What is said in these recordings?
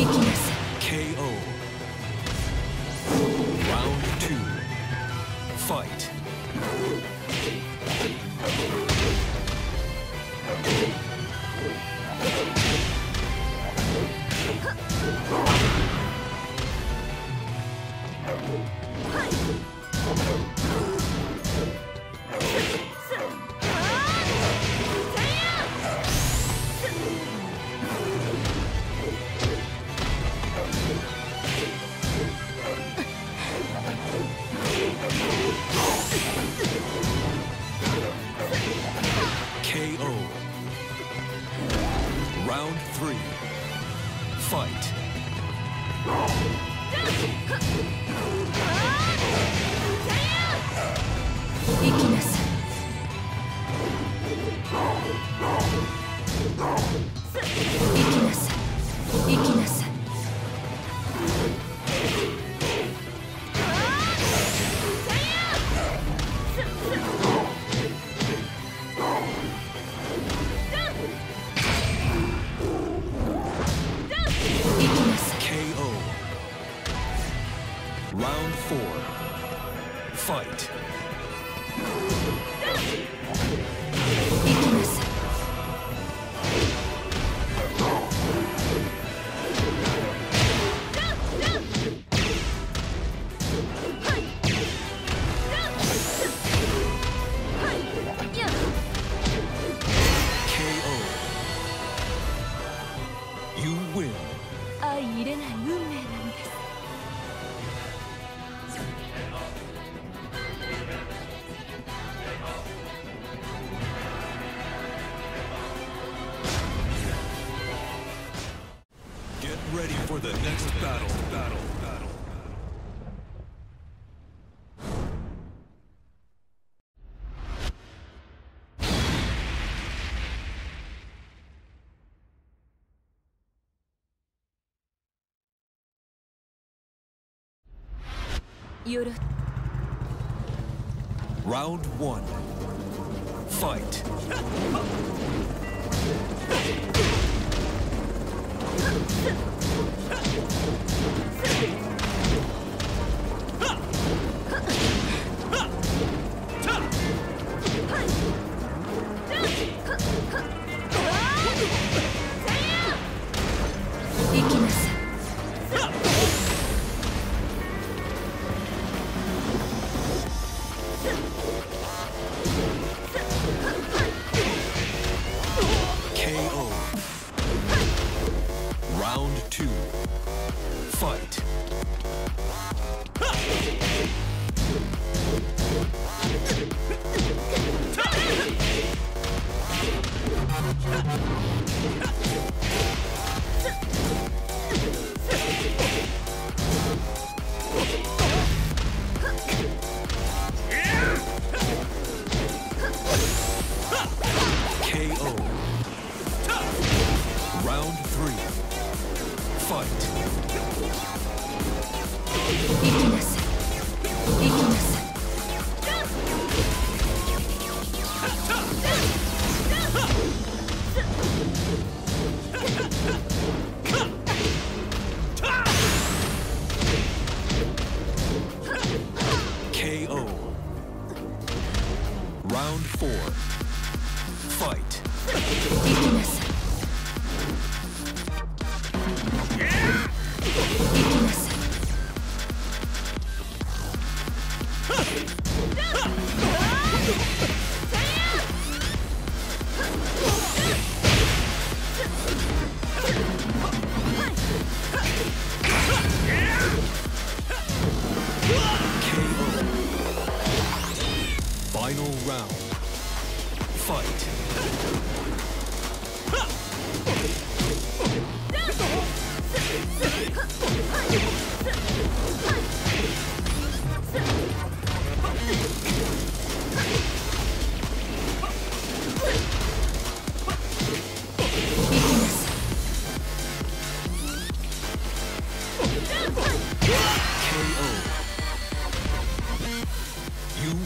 行きなさい。KO Come on. Round one. Fight.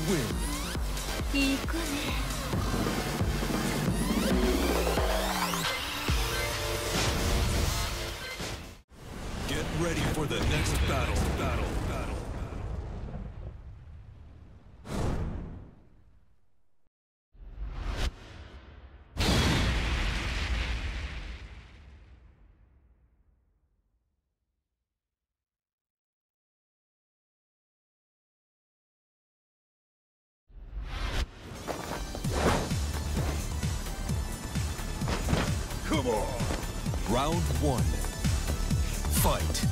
win. いい子ね Get ready for the next battle. Battle. Round one. Fight.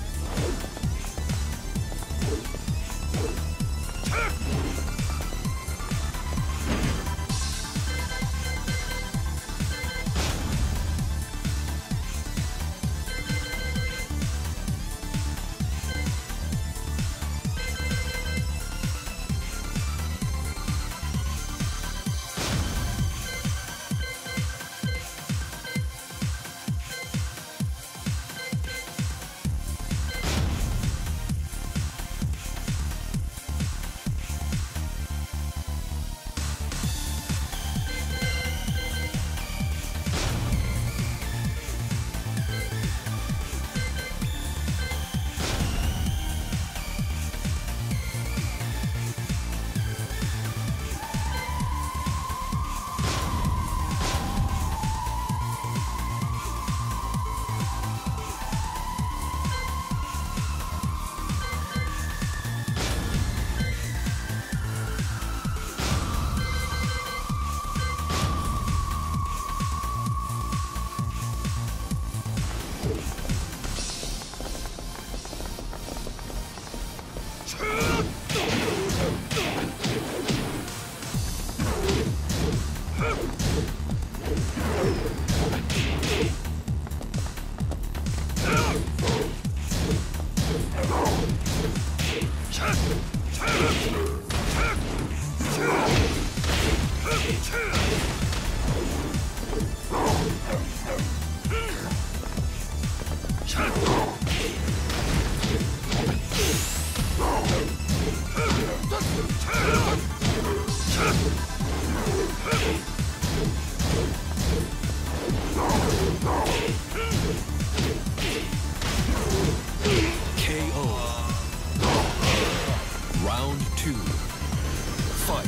KO.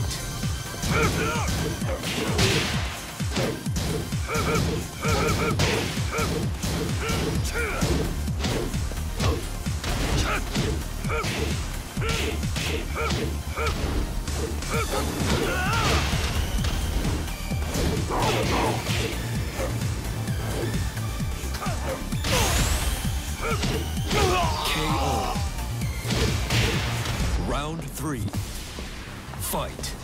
Round three fight.